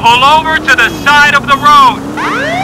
Pull over to the side of the road.